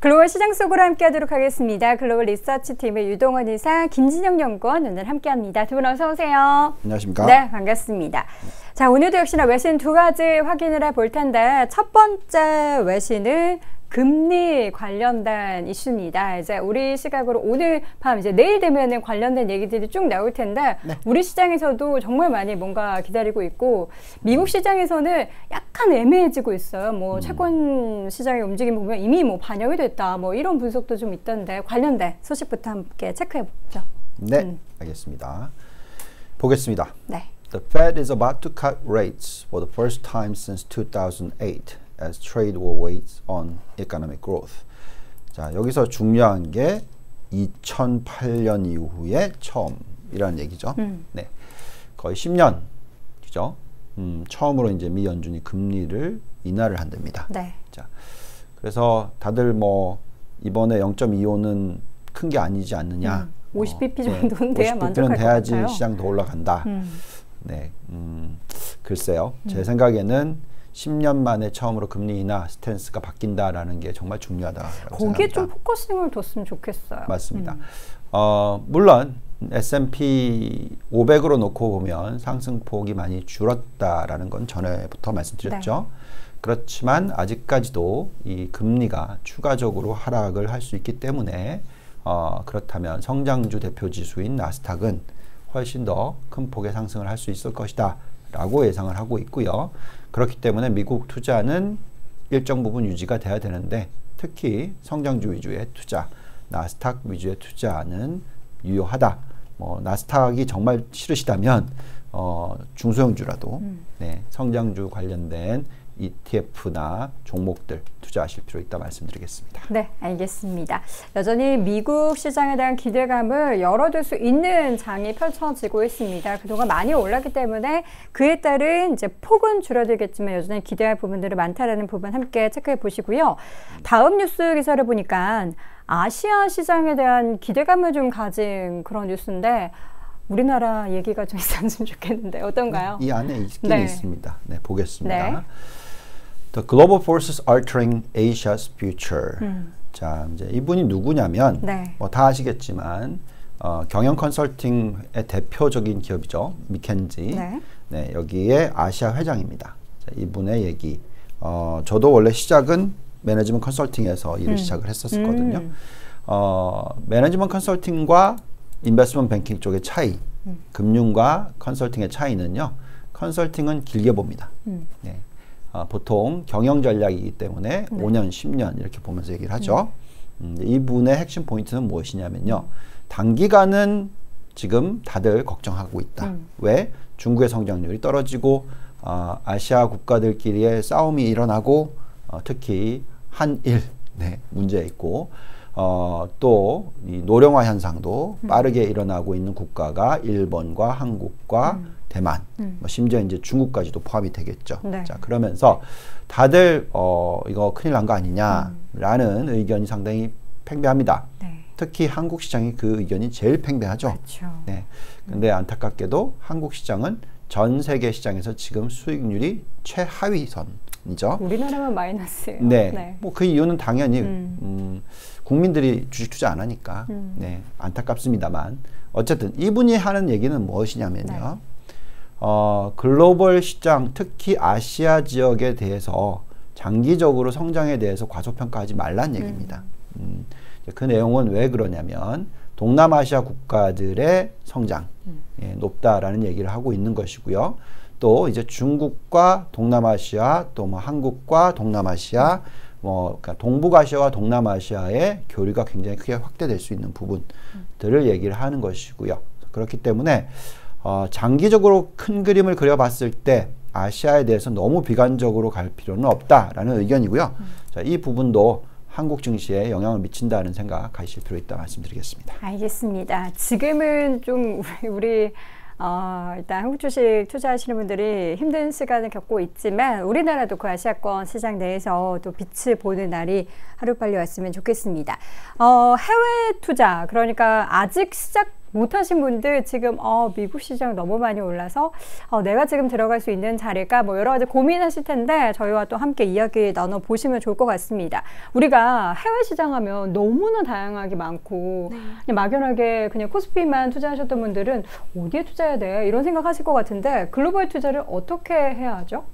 글로벌 시장 속으로 함께하도록 하겠습니다. 글로벌 리서치 팀의 유동원 이사, 김진영 연구원 오늘 함께합니다. 두 분 어서 오세요. 안녕하십니까? 네, 반갑습니다. 자, 오늘도 역시나 외신 두 가지 확인을 해볼 텐데 첫 번째 외신은 금리 관련된 이슈입니다. 이제 우리 시각으로 오늘 밤 이제 내일 되면은 관련된 얘기들이 쭉 나올 텐데 네. 우리 시장에서도 정말 많이 뭔가 기다리고 있고 미국 시장에서는 약간 애매해지고 있어요. 뭐 음. 채권 시장의 움직임 보면 이미 뭐 반영이 됐다. 뭐 이런 분석도 좀 있던데 관련된 소식부터 함께 체크해 보죠. 네, 음. 알겠습니다. 보겠습니다. 네. The Fed is about to cut rates for the first time since 2008. As trade war weighs on economic growth. 자, 여기서 중요한 게 2008년 이후에 처음이라는 얘기죠. 음. 네. 거의 10년, 그죠? 음, 처음으로 이제 미 연준이 금리를 인하를 한답니다. 네. 자, 그래서 다들 뭐 이번에 0.25는 큰 게 아니지 않느냐. 음, 50bp 정도는 돼야 50bp는 돼야지 시장 더 올라간다. 음. 네, 음, 글쎄요. 제 음. 생각에는 10년 만에 처음으로 금리 인하 stance가 바뀐다라는 게 정말 중요하다고 거기에 좀 focusing을 뒀으면 좋겠어요. 맞습니다. 음. 어, 물론 S&P 500으로 놓고 보면 상승폭이 많이 줄었다라는 건 전에부터 말씀드렸죠. 네. 그렇지만 아직까지도 이 금리가 추가적으로 하락을 할 수 있기 때문에 어, 그렇다면 성장주 대표 지수인 나스닥은 훨씬 더 큰 폭의 상승을 할 수 있을 것이다 라고 예상을 하고 있고요. 그렇기 때문에 미국 투자는 일정 부분 유지가 돼야 되는데 특히 성장주 위주의 투자, 나스닥 위주의 투자는 유효하다. 뭐 나스닥이 정말 싫으시다면 어, 중소형주라도 음. 네, 성장주 관련된 ETF나 종목들 투자하실 필요 있다 말씀드리겠습니다. 네, 알겠습니다. 여전히 미국 시장에 대한 기대감을 열어둘 수 있는 장이 펼쳐지고 있습니다. 그동안 많이 올랐기 때문에 그에 따른 이제 폭은 줄어들겠지만 여전히 기대할 부분들이 많다라는 부분 함께 체크해 보시고요. 다음 뉴스 기사를 보니까 아시아 시장에 대한 기대감을 좀 가진 그런 뉴스인데 우리나라 얘기가 좀 있었으면 좋겠는데 어떤가요? 이 안에 있긴 네. 있습니다. 네, 보겠습니다. 네. The Global Forces Altering Asia's Future. 음. 자, 이제 이분이 누구냐면 네. 뭐다 아시겠지만 어, 경영 컨설팅의 대표적인 기업이죠. 미켄지. 네. 네, 여기에 아시아 회장입니다. 자, 이분의 얘기. 어, 저도 원래 시작은 매니지먼트 컨설팅에서 일을 음. 시작을 했었거든요. 음. 어, 매니지먼트 컨설팅과 investment banking 쪽의 차이, 음. 금융과 컨설팅의 차이는요. 컨설팅은 길게 봅니다. 음. 네. 어, 보통 경영 전략이기 때문에 네. 5년, 10년 이렇게 보면서 얘기를 하죠. 음, 이분의 핵심 포인트는 무엇이냐면요. 단기간은 지금 다들 걱정하고 있다. 음. 왜? 중국의 성장률이 떨어지고 어, 아시아 국가들끼리의 싸움이 일어나고 어, 특히 한일 네, 문제 있고 어, 또 이 노령화 현상도 음. 빠르게 일어나고 있는 국가가 일본과 한국과 음. 대만, 음. 뭐 심지어 이제 중국까지도 포함이 되겠죠. 네. 자 그러면서 다들 어 이거 큰일 난 거 아니냐라는 음. 의견이 상당히 팽배합니다. 네. 특히 한국 시장이 그 의견이 제일 팽배하죠. 그렇죠. 네. 근데 안타깝게도 한국 시장은 전 세계 시장에서 지금 수익률이 최하위 선이죠. 우리나라만 마이너스예요. 네. 네. 뭐 그 이유는 당연히 음. 음, 국민들이 주식 투자 안 하니까. 음. 네. 안타깝습니다만 어쨌든 이분이 하는 얘기는 무엇이냐면요. 네. 어, 글로벌 시장, 특히 아시아 지역에 대해서 장기적으로 성장에 대해서 과소평가하지 말란 얘기입니다. 음. 음, 그 내용은 왜 그러냐면 동남아시아 국가들의 성장 음. 예, 높다라는 얘기를 하고 있는 것이고요. 또 이제 중국과 동남아시아 또 뭐 한국과 동남아시아 뭐 그러니까 동북아시아와 동남아시아의 교류가 굉장히 크게 확대될 수 있는 부분들을 얘기를 하는 것이고요. 그렇기 때문에 어, 장기적으로 큰 그림을 그려봤을 때 아시아에 대해서 너무 비관적으로 갈 필요는 없다라는 의견이고요. 음. 자, 이 부분도 한국 증시에 영향을 미친다는 생각 가지실 필요 있다 말씀드리겠습니다. 알겠습니다. 지금은 좀 우리 어, 일단 한국 주식 투자하시는 분들이 힘든 시간을 겪고 있지만 우리나라도 그 아시아권 시장 내에서 또 빛을 보는 날이 하루빨리 왔으면 좋겠습니다. 어, 해외 투자 그러니까 아직 시작 못하신 분들 지금 어, 미국 시장 너무 많이 올라서 어, 내가 지금 들어갈 수 있는 자리가 뭐 여러 가지 고민하실 텐데 저희와 또 함께 이야기 나눠 보시면 좋을 것 같습니다. 우리가 해외 시장 하면 너무나 다양하게 많고 네. 그냥 막연하게 그냥 코스피만 투자하셨던 분들은 어디에 투자해야 돼 이런 생각하실 것 같은데 글로벌 투자를 어떻게 해야 하죠?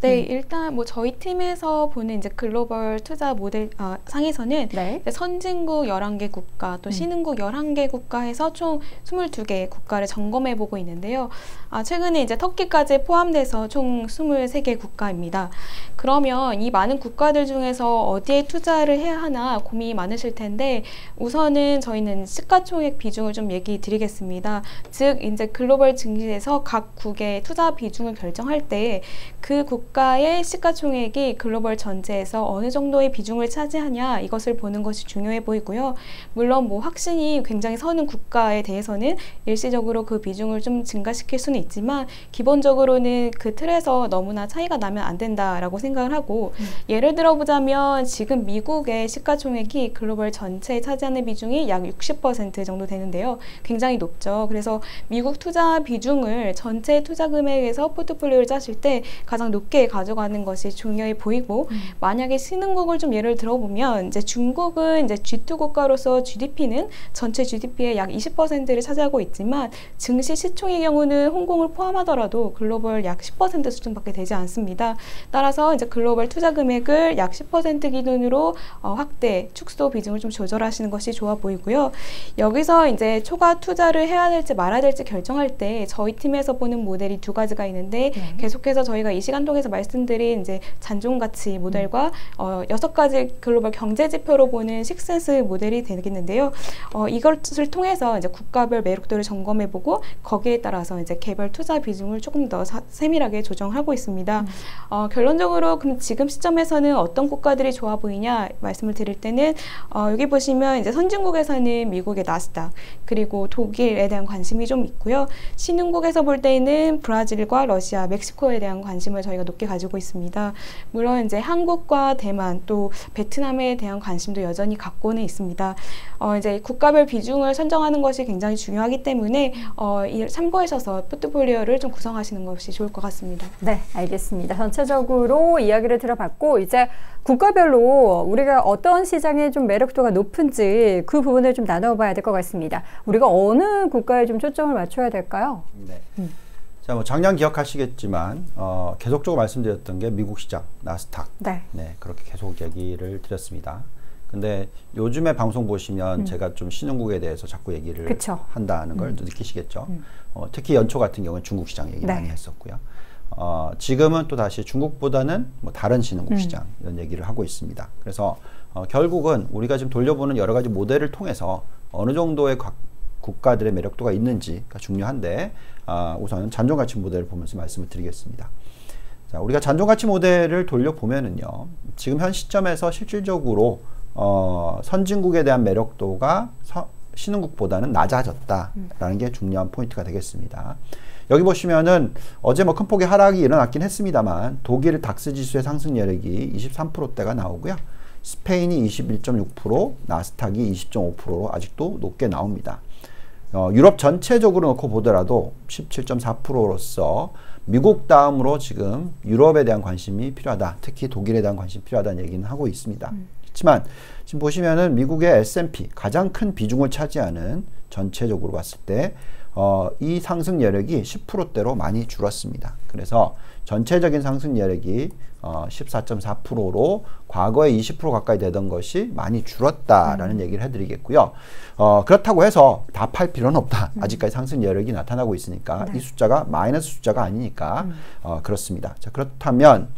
네, 음. 일단 뭐 저희 팀에서 보는 이제 글로벌 투자 모델 어, 상에서는 네. 선진국 11개 국가 또 음. 신흥국 11개 국가에서 총 22개 국가를 점검해 보고 있는데요. 아, 최근에 이제 터키까지 포함돼서 총 23개 국가입니다. 그러면 이 많은 국가들 중에서 어디에 투자를 해야 하나 고민이 많으실 텐데 우선은 저희는 시가총액 비중을 좀 얘기 드리겠습니다. 즉 이제 글로벌 증시에서 각 국의 투자 비중을 결정할 때 그 국 가의 시가총액이 글로벌 전체에서 어느 정도의 비중을 차지하냐 이것을 보는 것이 중요해 보이고요. 물론 뭐 확신이 굉장히 서는 국가에 대해서는 일시적으로 그 비중을 좀 증가시킬 수는 있지만 기본적으로는 그 틀에서 너무나 차이가 나면 안 된다라고 생각을 하고 음. 예를 들어 보자면 지금 미국의 시가총액이 글로벌 전체에 차지하는 비중이 약 60% 정도 되는데요. 굉장히 높죠. 그래서 미국 투자 비중을 전체 투자 금액에서 포트폴리오를 짜실 때 가장 높게 가져가는 것이 중요해 보이고 음. 만약에 신흥국을 좀 예를 들어보면 이제 중국은 이제 G2 국가로서 GDP는 전체 GDP의 약 20%를 차지하고 있지만 증시 시총의 경우는 홍콩을 포함하더라도 글로벌 약 10% 수준밖에 되지 않습니다. 따라서 이제 글로벌 투자 금액을 약 10% 기준으로 어, 확대, 축소 비중을 좀 조절하시는 것이 좋아 보이고요. 여기서 이제 초과 투자를 해야 될지 말아야 될지 결정할 때 저희 팀에서 보는 모델이 두 가지가 있는데 네. 계속해서 저희가 이 시간 통해서 말씀드린 이제 잔존 가치 모델과 어, 여섯 가지 글로벌 경제 지표로 보는 식센스 모델이 되겠는데요. 어, 이것을 통해서 이제 국가별 매력도를 점검해보고 거기에 따라서 이제 개별 투자 비중을 조금 더 사, 세밀하게 조정하고 있습니다. 음. 어, 결론적으로 그럼 지금 시점에서는 어떤 국가들이 좋아 보이냐 말씀을 드릴 때는 어, 여기 보시면 이제 선진국에서는 미국의 나스닥 그리고 독일에 대한 관심이 좀 있고요. 신흥국에서 볼 때는 브라질과 러시아, 멕시코에 대한 관심을 저희가 높게 가지고 있습니다. 물론 이제 한국과 대만 또 베트남에 대한 관심도 여전히 갖고는 있습니다. 어, 이제 국가별 비중을 선정하는 것이 굉장히 중요하기 때문에 어, 이 참고하셔서 포트폴리오를 좀 구성하시는 것이 좋을 것 같습니다. 네, 알겠습니다. 전체적으로 이야기를 들어봤고 이제 국가별로 우리가 어떤 시장에 좀 매력도가 높은지 그 부분을 좀 나눠봐야 될 것 같습니다. 우리가 어느 국가에 좀 초점을 맞춰야 될까요? 네. 음. 자, 뭐 작년 기억하시겠지만 어, 계속적으로 말씀드렸던 게 미국 시장 나스닥. 네. 네, 그렇게 계속 얘기를 드렸습니다. 근데 요즘에 방송 보시면 음. 제가 좀 신흥국에 대해서 자꾸 얘기를 그쵸. 한다는 걸 음. 느끼시겠죠. 음. 어, 특히 연초 같은 경우는 중국 시장 얘기 네. 많이 했었고요. 어, 지금은 또 다시 중국보다는 뭐 다른 신흥국 음. 시장 이런 얘기를 하고 있습니다. 그래서 어, 결국은 우리가 지금 돌려보는 여러 가지 모델을 통해서 어느 정도의 각 국가들의 매력도가 있는지가 중요한데 아, 우선 잔존가치 모델을 보면서 말씀을 드리겠습니다. 자, 우리가 잔존가치 모델을 돌려보면은요, 지금 현 시점에서 실질적으로 어, 선진국에 대한 매력도가 서, 신흥국보다는 낮아졌다라는 게 중요한 포인트가 되겠습니다. 여기 보시면은 어제 뭐 큰 폭의 하락이 일어났긴 했습니다만 독일 닥스 지수의 상승 여력이 23%대가 나오고요. 스페인이 21.6%, 나스닥이 20.5%로 아직도 높게 나옵니다. 어, 유럽 전체적으로 놓고 보더라도 17.4%로서 미국 다음으로 지금 유럽에 대한 관심이 필요하다. 특히 독일에 대한 관심이 필요하다는 얘기는 하고 있습니다. 음. 그렇지만 지금 보시면은 미국의 S&P 가장 큰 비중을 차지하는 전체적으로 봤을 때 어, 이 상승 여력이 10%대로 많이 줄었습니다. 그래서 전체적인 상승 여력이 어, 14.4%로 과거에 20% 가까이 되던 것이 많이 줄었다라는 음. 얘기를 해드리겠고요. 어, 그렇다고 해서 다 팔 필요는 없다. 음. 아직까지 상승 여력이 나타나고 있으니까 네. 이 숫자가 마이너스 숫자가 아니니까 음. 어, 그렇습니다. 자, 그렇다면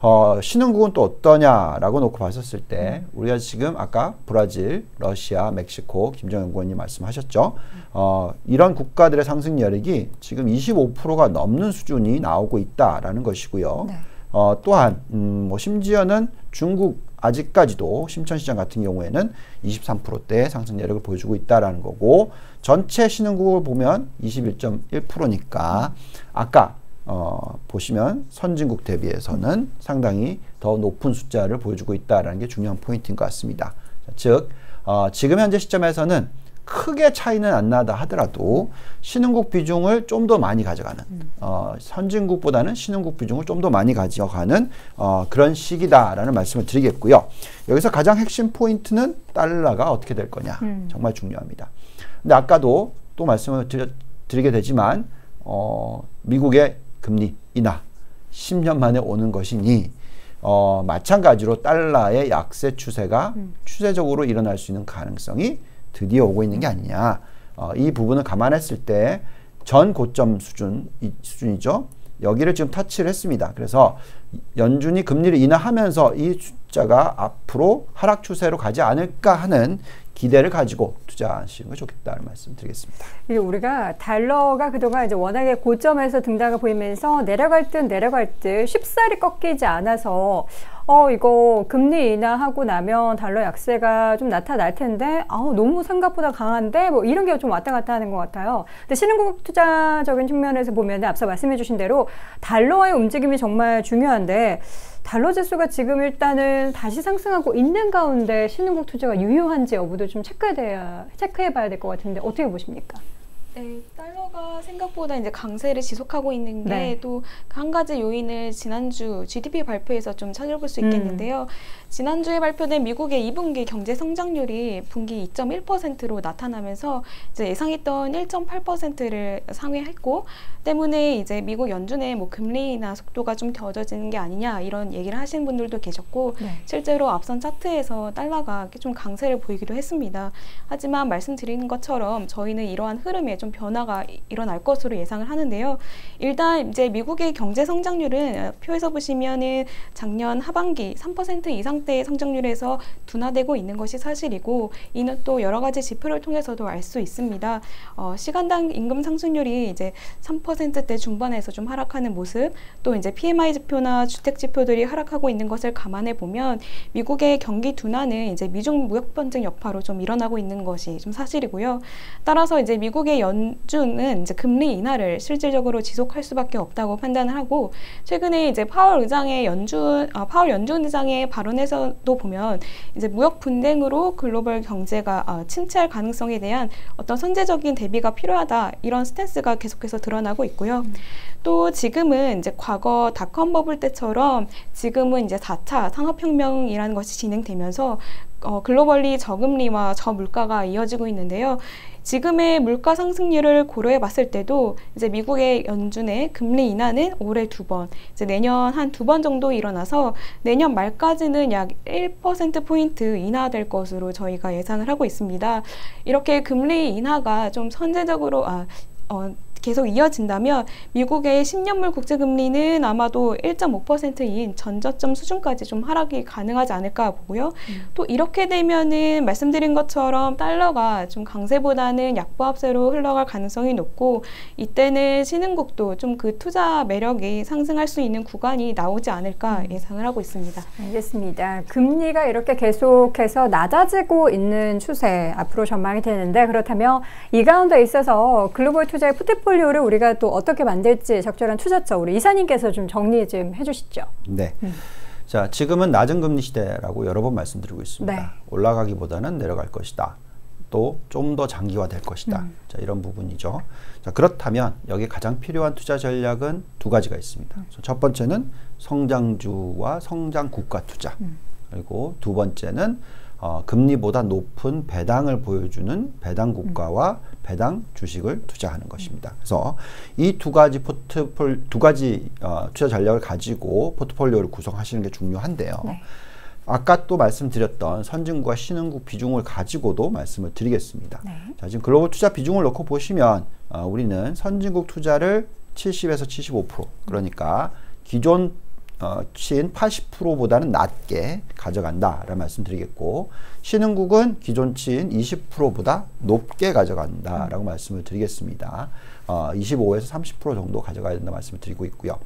어, 신흥국은 또 어떠냐라고 놓고 봤었을 때 음. 우리가 지금 아까 브라질, 러시아, 멕시코 김정연 의원님 말씀하셨죠. 어, 이런 국가들의 상승 여력이 지금 25%가 넘는 수준이 나오고 있다라는 것이고요. 네. 어, 또한 음, 뭐 심지어는 중국 아직까지도 심천시장 같은 경우에는 23%대 상승 여력을 보여주고 있다라는 거고 전체 신흥국을 보면 21.1%니까 아까 어, 보시면 선진국 대비해서는 상당히 더 높은 숫자를 보여주고 있다라는 게 중요한 포인트인 것 같습니다. 즉 어, 지금 현재 시점에서는 크게 차이는 안 나다 하더라도 신흥국 비중을 좀 더 많이 가져가는 음. 어, 선진국보다는 신흥국 비중을 좀 더 많이 가져가는 어, 그런 시기다라는 말씀을 드리겠고요. 여기서 가장 핵심 포인트는 달러가 어떻게 될 거냐 음. 정말 중요합니다. 근데 아까도 또 말씀을 드려, 드리게 되지만 어, 미국의 금리 인하 10년 만에 오는 것이니 어, 마찬가지로 달러의 약세 추세가 음. 추세적으로 일어날 수 있는 가능성이 드디어 오고 있는 게 아니냐. 어, 이 부분을 감안했을 때 전 고점 수준 이, 수준이죠. 여기를 지금 터치를 했습니다. 그래서 연준이 금리를 인하하면서 이 숫자가 앞으로 하락 추세로 가지 않을까 하는 기대를 가지고 투자하시는 게 좋겠다는 말씀 드리겠습니다. 우리가 달러가 그동안 이제 워낙에 고점에서 등락을 보이면서 내려갈 듯 내려갈 듯 쉽사리 꺾이지 않아서 어 이거 금리 인하하고 나면 달러 약세가 좀 나타날 텐데 아우 너무 생각보다 강한데 뭐 이런 게 좀 왔다 갔다 하는 것 같아요. 근데 신흥국 투자적인 측면에서 보면 앞서 말씀해주신 대로 달러와의 움직임이 정말 중요한 데 달러 지수가 지금 일단은 다시 상승하고 있는 가운데 신흥국 투자가 유효한지 여부도 좀 체크해야 체크해봐야 될 것 같은데 어떻게 보십니까? 네, 달러가 생각보다 이제 강세를 지속하고 있는 게 또한 네. 가지 요인을 지난주 GDP 발표에서 좀 찾아볼 수 있겠는데요. 음. 지난주에 발표된 미국의 2분기 경제 성장률이 분기 2.1%로 나타나면서 이제 예상했던 1.8%를 상회했고 때문에 이제 미국 연준의 뭐 금리나 속도가 좀 더뎌지는 게 아니냐 이런 얘기를 하시는 분들도 계셨고 네. 실제로 앞선 차트에서 달러가 좀 강세를 보이기도 했습니다. 하지만 말씀드린 것처럼 저희는 이러한 흐름에 좀 변화가 일어날 것으로 예상을 하는데요. 일단 이제 미국의 경제 성장률은 표에서 보시면은 작년 하반기 3% 이상 상대의 성장률에서 둔화되고 있는 것이 사실이고 이는 또 여러 가지 지표를 통해서도 알 수 있습니다. 어, 시간당 임금 상승률이 이제 3%대 중반에서 좀 하락하는 모습, 또 이제 PMI 지표나 주택 지표들이 하락하고 있는 것을 감안해 보면 미국의 경기 둔화는 이제 미중 무역 분쟁 여파로 좀 일어나고 있는 것이 좀 사실이고요. 따라서 이제 미국의 연준은 이제 금리 인하를 실질적으로 지속할 수밖에 없다고 판단을 하고 최근에 이제 파월 의장의 연준 아, 파월 연준 의장의 발언에 부분에서도 보면 이제 무역 분쟁으로 글로벌 경제가 어, 침체할 가능성에 대한 어떤 선제적인 대비가 필요하다 이런 스탠스가 계속해서 드러나고 있고요. 음. 또 지금은 이제 과거 닷컴 버블 때처럼 지금은 이제 4차 산업혁명이라는 것이 진행되면서 어, 글로벌리 저금리와 저물가가 이어지고 있는데요. 지금의 물가 상승률을 고려해 봤을 때도 이제 미국의 연준의 금리 인하는 올해 두 번, 이제 내년 한 두 번 정도 일어나서 내년 말까지는 약 1%포인트 인하될 것으로 저희가 예상을 하고 있습니다. 이렇게 금리 인하가 좀 선제적으로, 아, 어, 계속 이어진다면 미국의 10년물 국제금리는 아마도 1.5%인 전저점 수준까지 좀 하락이 가능하지 않을까 보고요. 음. 또 이렇게 되면은 말씀드린 것처럼 달러가 좀 강세보다는 약보합세로 흘러갈 가능성이 높고 이때는 신흥국도 좀 그 투자 매력이 상승할 수 있는 구간이 나오지 않을까 음. 예상을 하고 있습니다. 알겠습니다. 금리가 이렇게 계속해서 낮아지고 있는 추세 앞으로 전망이 되는데 그렇다면 이 가운데 있어서 글로벌 투자의 포트폴리오 포트폴리오를 우리가 또 어떻게 만들지 적절한 투자처 우리 이사님께서 좀 정리 좀 해주시죠. 네. 음. 자, 지금은 낮은 금리 시대라고 여러 번 말씀드리고 있습니다. 네. 올라가기보다는 내려갈 것이다. 또 좀 더 장기화될 것이다. 음. 자, 이런 부분이죠. 자, 그렇다면 여기 가장 필요한 투자 전략은 두 가지가 있습니다. 음. 첫 번째는 성장주와 성장 국가 투자. 음. 그리고 두 번째는 어, 금리보다 높은 배당을 보여주는 배당 국가와 배당 주식을 투자하는 것입니다. 그래서 이 두 가지 포트폴 두 가지 어, 투자 전략을 가지고 포트폴리오를 구성하시는 게 중요한데요. 네. 아까 또 말씀드렸던 선진국과 신흥국 비중을 가지고도 말씀을 드리겠습니다. 네. 자, 지금 글로벌 투자 비중을 놓고 보시면 어, 우리는 선진국 투자를 70에서 75% 그러니까 기존 어, 친 80%보다는 낮게 가져간다라는 말씀드리겠고 신흥국은 기존치인 20%보다 높게 가져간다라고 음. 말씀을 드리겠습니다. 어, 25에서 30% 정도 가져가야 된다 말씀을 드리고 있고요.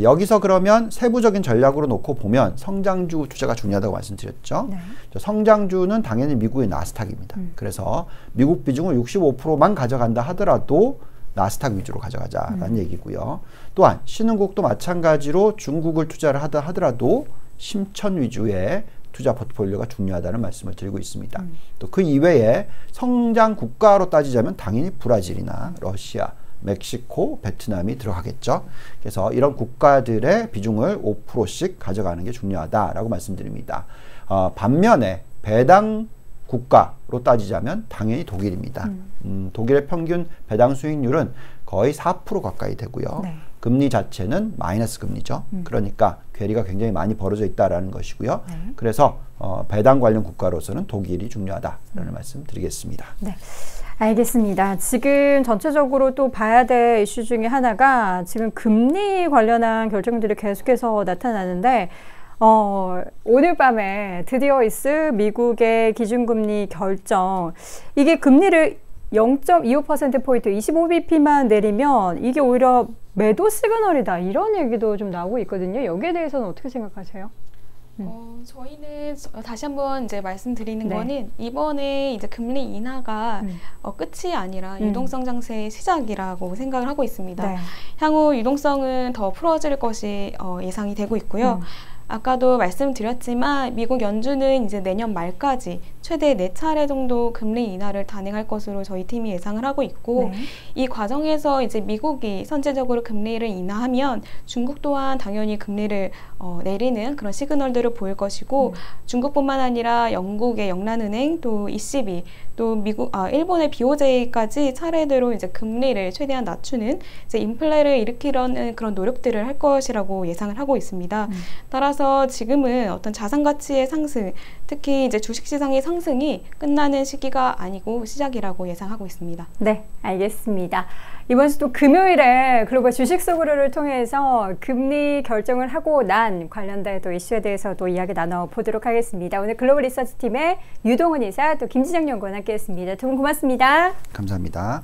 여기서 그러면 세부적인 전략으로 놓고 보면 성장주 투자가 중요하다고 말씀드렸죠. 네. 성장주는 당연히 미국의 나스닥입니다. 음. 그래서 미국 비중을 65%만 가져간다 하더라도 나스닥 위주로 가져가자라는 음. 얘기고요. 또한 신흥국도 마찬가지로 중국을 투자를 하다 하더라도 심천 위주의 투자 포트폴리오가 중요하다는 말씀을 드리고 있습니다. 음. 또그 이외에 성장 국가로 따지자면 당연히 브라질이나 러시아, 멕시코, 베트남이 들어가겠죠. 그래서 이런 국가들의 비중을 5%씩 가져가는 게 중요하다라고 말씀드립니다. 어, 반면에 배당 국가로 따지자면 당연히 독일입니다. 음. 음, 독일의 평균 배당 수익률은 거의 4% 가까이 되고요. 네. 금리 자체는 마이너스 금리죠. 음. 그러니까 괴리가 굉장히 많이 벌어져 있다라는 것이고요. 네. 그래서 어, 배당 관련 국가로서는 독일이 중요하다라는 음. 말씀 드리겠습니다. 네. 알겠습니다. 지금 전체적으로 또 봐야 될 이슈 중에 하나가 지금 금리 관련한 결정들이 계속해서 나타나는데 어, 오늘 밤에 드디어 있을 미국의 기준금리 결정. 이게 금리를 0.25%포인트 25bp만 내리면 이게 오히려 매도 시그널이다. 이런 얘기도 좀 나오고 있거든요. 여기에 대해서는 어떻게 생각하세요? 음. 어, 저희는 다시 한번 이제 말씀드리는 네. 거는 이번에 이제 금리 인하가 음. 어, 끝이 아니라 음. 유동성 장세의 시작이라고 생각을 하고 있습니다. 네. 향후 유동성은 더 풀어질 것이 어, 예상이 되고 있고요. 음. 아까도 말씀드렸지만 미국 연준은 이제 내년 말까지 최대 네 차례 정도 금리 인하를 단행할 것으로 저희 팀이 예상을 하고 있고 네. 이 과정에서 이제 미국이 선제적으로 금리를 인하하면 중국 또한 당연히 금리를 어, 내리는 그런 시그널들을 보일 것이고 음. 중국뿐만 아니라 영국의 영란은행 또 ECB 또 미국 아 일본의 BOJ까지 차례대로 이제 금리를 최대한 낮추는 이제 인플레를 일으키려는 그런 노력들을 할 것이라고 예상을 하고 있습니다. 음. 따라서 지금은 어떤 자산 가치의 상승 특히 이제 주식 시장의 상 승이 끝나는 시기가 아니고 시작이라고 예상하고 있습니다. 네, 알겠습니다. 이번 주 또 금요일에 글로벌 주식 소그루를 통해서 금리 결정을 하고 난 관련된 또 이슈에 대해서도 이야기 나눠보도록 하겠습니다. 오늘 글로벌 리서치 팀의 유동훈 이사 또 김지정 연구원 함께했습니다. 두 분 고맙습니다. 감사합니다.